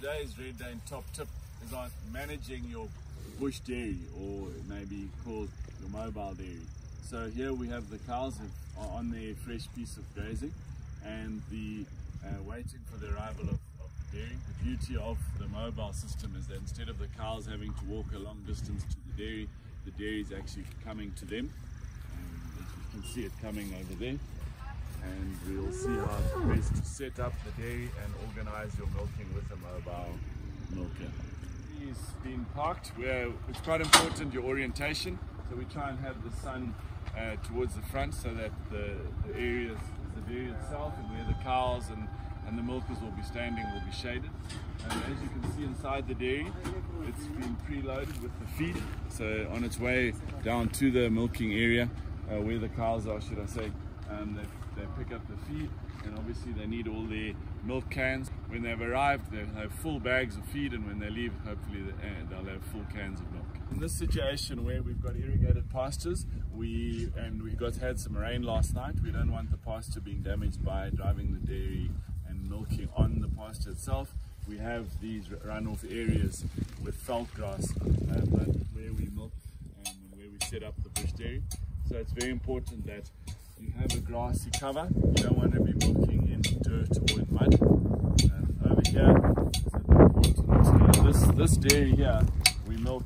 today's Red Dane top tip is on managing your bush dairy or maybe called your mobile dairy. So here we have the cows on their fresh piece of grazing and the uh, waiting for the arrival of, of, the dairy. The beauty of the mobile system is that instead of the cows having to walk a long distance to the dairy, the dairy is actually coming to them. And as you can see it coming over there and we'll see how best to set up the day and organize your milking with a mobile milker. He's been parked. Where it's quite important your orientation. So we try and have the sun uh, towards the front so that the, the area the dairy itself and where the cows and, and the milkers will be standing will be shaded. And as you can see inside the dairy it's been preloaded with the feed. So on its way down to the milking area uh, where the cows are should I say um, they they pick up the feed and obviously they need all their milk cans. When they've arrived they have full bags of feed and when they leave hopefully uh, they'll have full cans of milk. In this situation where we've got irrigated pastures we and we got had some rain last night we don't want the pasture being damaged by driving the dairy and milking on the pasture itself. We have these runoff areas with veld grass uh, where we milk and where we set up the bush dairy. So it's very important that you have a grassy cover. You don't want to be walking in dirt or in mud. Um, over here, this, this dairy here, we milk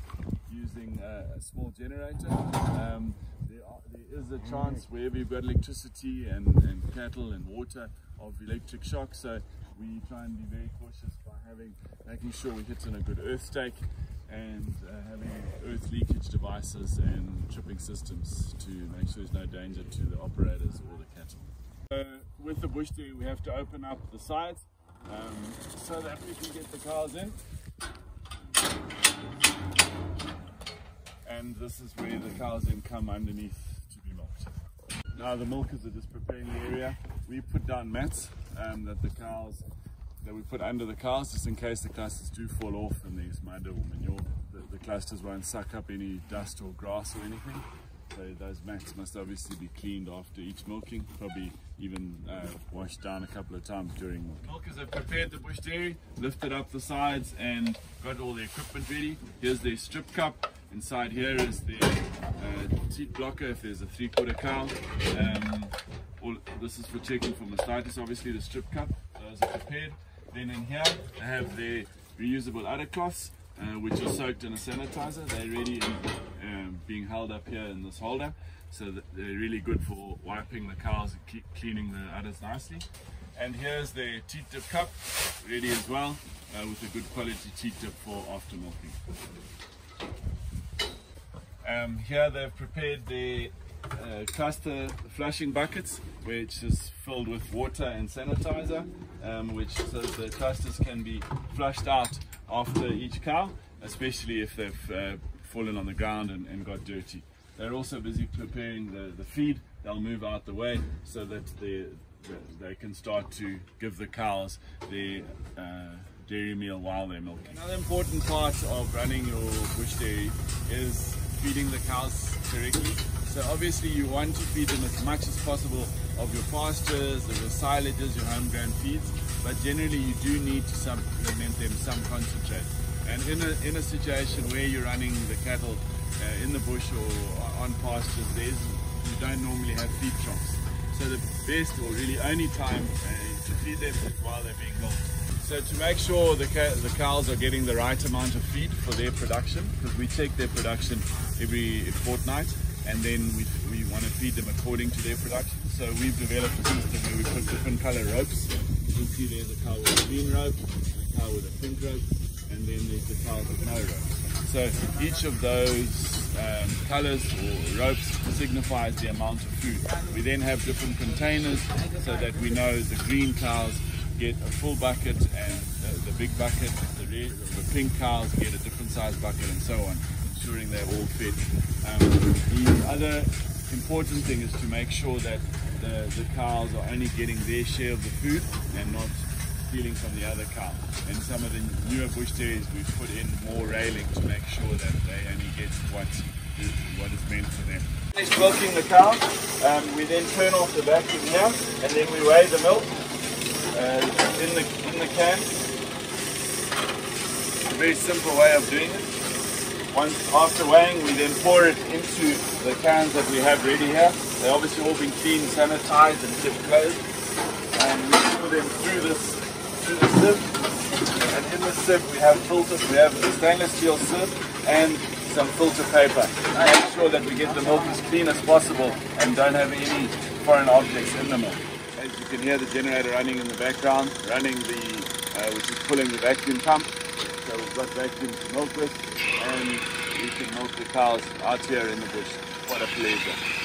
using a, a small generator. Um, there, are, there is a chance wherever you've got electricity and, and cattle and water of electric shock. So we try and be very cautious by having, making sure we hit in a good earth stake and uh, having earth leakage devices and tripping systems to make sure there's no danger to the operators or the cattle. With the bush dairy we have to open up the sides um, so that we can get the cows in. And this is where the cows then come underneath to be milked. Now the milkers are just preparing the area. We put down mats um, that the cows that we put under the cows just in case the clusters do fall off and there's mud or manure. The, the clusters won't suck up any dust or grass or anything. So those mats must obviously be cleaned after each milking, probably even uh, washed down a couple of times during milking. Milkers have prepared the bush dairy, lifted up the sides and got all the equipment ready. Here's the strip cup. Inside here is the uh, blocker if there's a three quarter cow. Um, all, this is for checking for mastitis, obviously the strip cup. Those are prepared. Then in here, I have the reusable udder cloths, uh, which are soaked in a sanitizer. They're ready in, um, being held up here in this holder. So they're really good for wiping the cows and cleaning the udders nicely. And here's the teat dip cup, ready as well, uh, with a good quality teat dip for after milking. Um, here they've prepared the uh, cluster flushing buckets which is filled with water and sanitizer um, which so the clusters can be flushed out after each cow especially if they've uh, fallen on the ground and, and, got dirty. They're also busy preparing the, the feed they'll move out the way so that they, they can start to give the cows their uh, dairy meal while they're milking. Another important part of running your bush dairy is feeding the cows correctly. So obviously you want to feed them as much as possible of your pastures, of your silages, your homegrown feeds, but generally you do need to supplement them some concentrate. And in a, in a situation where you're running the cattle uh, in the bush or on pastures, there's, you don't normally have feed troughs. So the best or really only time uh, to feed them is while they're being milked. So to make sure the, the cows are getting the right amount of feed for their production, because we check their production every fortnight, and then we, we want to feed them according to their production. So we've developed a system where we put different color ropes. You can see there's a cow with a green rope, a cow with a pink rope, and then there's the cow with no rope. So each of those um, colors or ropes signifies the amount of food. We then have different containers so that we know the green cows get a full bucket and uh, the big bucket, the, red, the pink cows get a different size bucket and so on ensuring they're all fed. Um, the other important thing is to make sure that the, the cows are only getting their share of the food and not stealing from the other cow. And some of the newer bush dairies we've put in more railing to make sure that they only get what is, what is meant for them. Finish milking the cow, um, we then turn off the vacuum here and then we weigh the milk uh, in the in the can very simple way of doing it. Once after weighing, we then pour it into the cans that we have ready here. They obviously all been cleaned, sanitized, and kept closed. And we pour them through this through the sieve. And in the sieve, we have filters. We have a stainless steel sieve and some filter paper. Make sure that we get the milk as clean as possible and don't have any foreign objects in the milk. As you can hear the generator running in the background, running the, uh, which is pulling the vacuum pump. So we've got vacuum to milk with and we can milk the cows out here in the bush. What a pleasure.